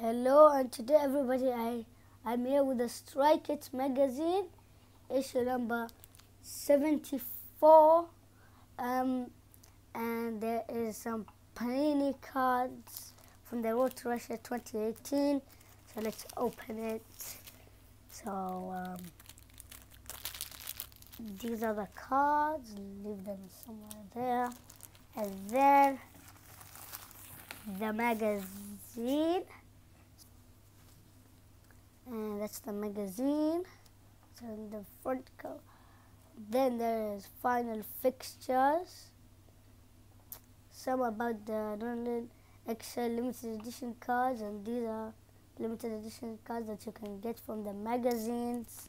Hello, and today everybody, I I'm here with the Strike It magazine, issue number seventy-four, um, and there is some Panini cards from the Road to Russia 2018. So let's open it. So um, these are the cards. Leave them somewhere there, and then the magazine and that's the magazine. So in the front cover then there is final fixtures. Some about the Adrenalyn XL limited edition cards and these are limited edition cards that you can get from the magazines.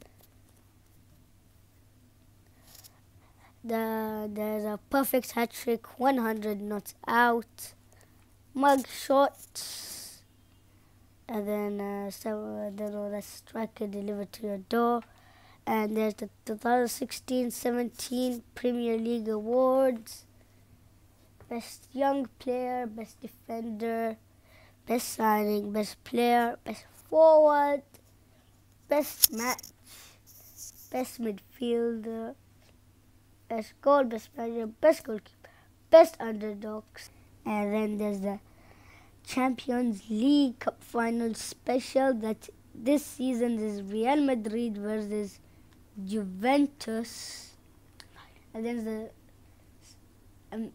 The there's a perfect hat trick 100 not out mug shots and then uh, uh, then all that striker delivered to your door. And there's the 2016-17 Premier League awards. Best young player best defender best signing best player best forward best match best midfielder best goal best manager best goalkeeper best underdogs. And then there's the Champions League Cup final special that this season is Real Madrid versus Juventus. And then the um,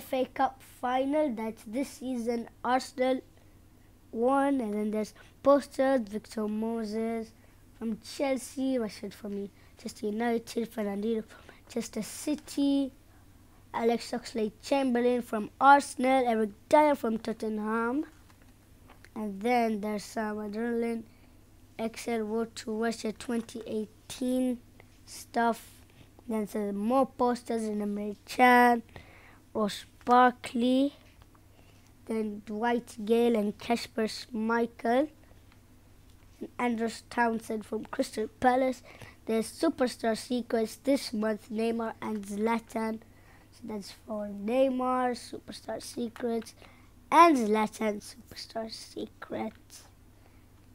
FA Cup final that this season Arsenal won. And then there's posters Victor Moses from Chelsea, Rashid from Manchester United, Fernandinho from Manchester City. Alex Oxlade-Chamberlain from Arsenal, Eric Dier from Tottenham, and then there's some Adrenalyn XL Road to Russia 2018 stuff. Then there's more posters in Emre Can, Ross Barkley, then Dwight Gayle and Kasper Schmeichel, and Andros Townsend from Crystal Palace. There's Superstar Secrets this month, Neymar and Zlatan. That's for Neymar, Superstar Secrets, and Zlatan Superstar Secrets.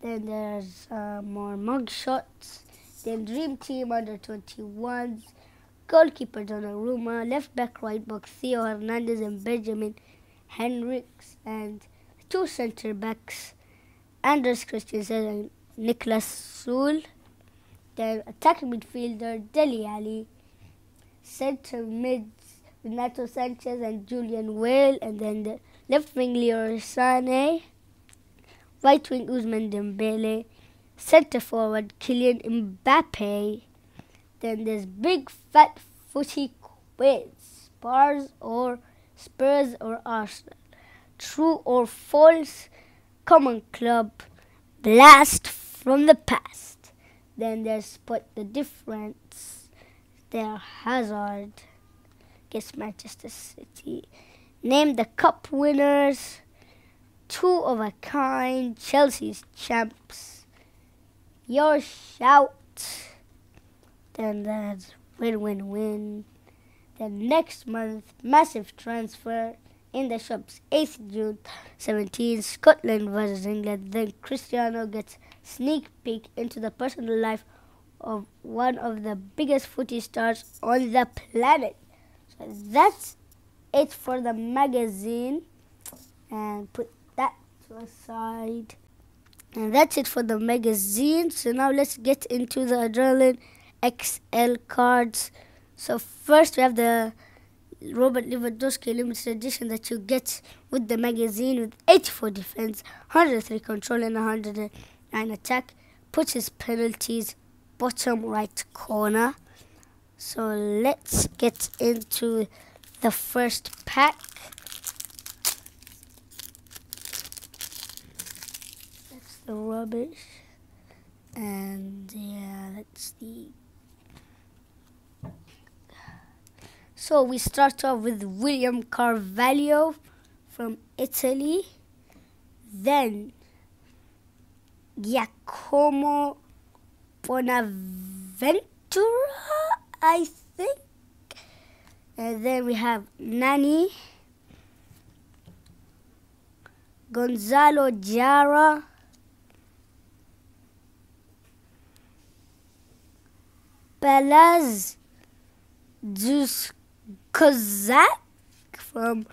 Then there's uh, more mugshots. Then Dream Team Under 21s, goalkeeper Donnarumma, left back, right back Theo Hernandez and Benjamin Henrichs, and two centre backs, Anders Christensen and Niklas Süle. Then attacking midfielder Dele Alli, centre mids Renato Sanchez and Julian Weigl, and then the left wing Leroy Sané, right wing Ousmane Dembele, centre forward Kylian Mbappe. Then there's big fat footy quiz, Spurs or Spurs or Arsenal, true or false, common club, blast from the past. Then there's spot the difference. There Hazard against Manchester City. Name the cup winners. Two of a kind. Chelsea's champs. Your shout. Then there's win win win. Then next month, massive transfer in the shops. 8th June 17, Scotland versus England. Then Cristiano gets sneak peek into the personal life of one of the biggest footy stars on the planet that's it for the magazine. And put that to a side. And that's it for the magazine. So now let's get into the Adrenalyn XL cards. So first we have the robert lewandowski limited edition that you get with the magazine with 84 defense 103 control and 109 attack. Puts his penalties bottom right corner so let's get into the first pack. That's the rubbish. And yeah, that's the. So we start off with William Carvalho from Italy. Then Giacomo Bonaventura. I think. And then we have Nani. Gonzalo Jara, Pelaz Kozak from,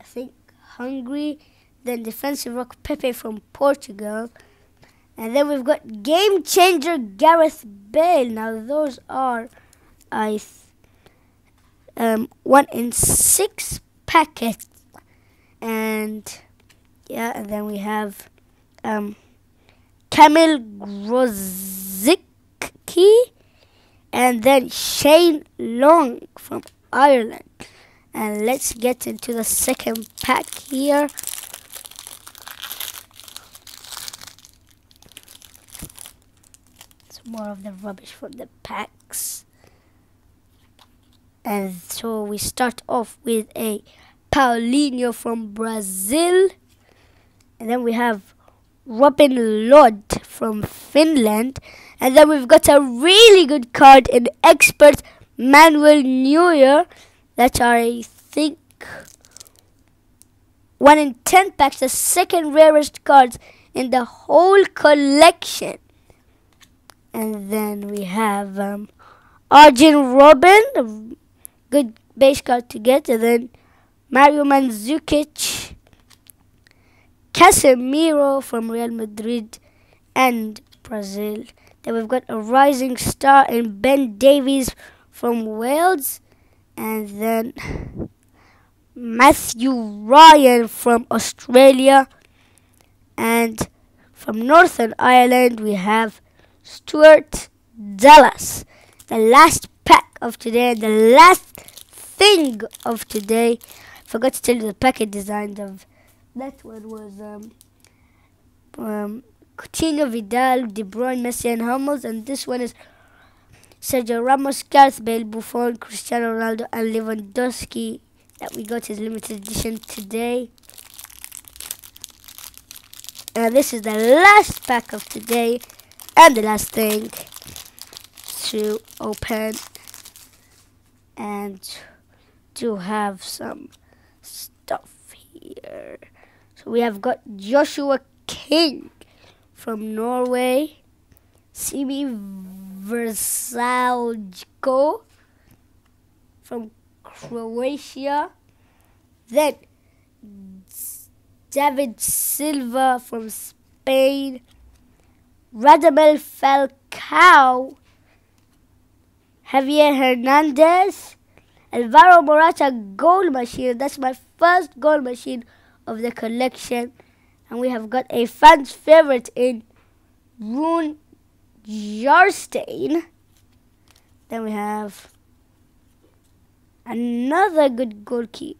I think, Hungary. Then defensive rock Pepe from Portugal. And then we've got game changer Gareth Bale. Now those are, I, um, one in six packets. And yeah, and then we have um, Kamil Grosicki and then Shane Long from Ireland. And let's get into the second pack here. More of the rubbish from the packs. And so we start off with a Paulinho from Brazil. And then we have Robin Lod from Finland. And then we've got a really good card in Expert Manuel Neuer. That are, I think, 1 in 10 packs, the second rarest cards in the whole collection. And then we have um, Arjen Robben, a good base card to get. And then Mario Mandzukic, Casemiro from Real Madrid and Brazil. Then we've got a rising star in Ben Davies from Wales. And then Matthew Ryan from Australia. And from Northern Ireland, we have Stuart Dallas. The last pack of today, the last thing of today. Forgot to tell you the packet designs of that one was um, um, Coutinho, Vidal, De Bruyne, Messi, and Hummels, and this one is Sergio Ramos, Gareth Bale, Buffon, Cristiano Ronaldo, and Lewandowski that we got his limited edition today. And this is the last pack of today, and the last thing to open and to have some stuff here. So we have got Joshua King from Norway, Simi Vrsaljko from Croatia, then David Silva from Spain, Radamel Falcao, Javier Hernandez, Alvaro Morata goal machine. That's my first goal machine of the collection. And we have got a fan's favorite in Rune Jarstein. Then we have another good goalkeeper.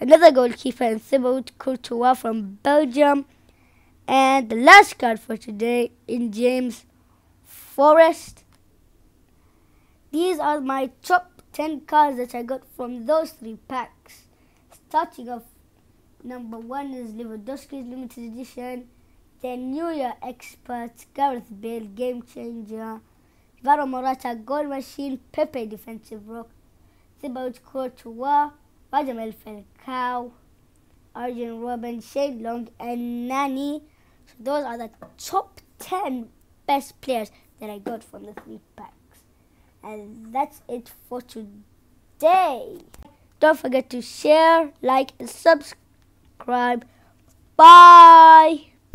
Another goalkeeper in Thibaut Courtois from Belgium. And the last card for today in James Forrest. These are my top 10 cards that I got from those three packs. Starting off, number one is Lewandowski's limited edition. Then Neuer Expert, Gareth Bale, Game Changer, Varo Morata, Goal Machine, Pepe, Defensive Rock, Thibaut Courtois, Radamel Falcao, Arjen Robben, Shane Long, and Nani. Those are the top 10 best players that I got from the three packs. And that's it for today. Don't forget to share, like, and subscribe. Bye.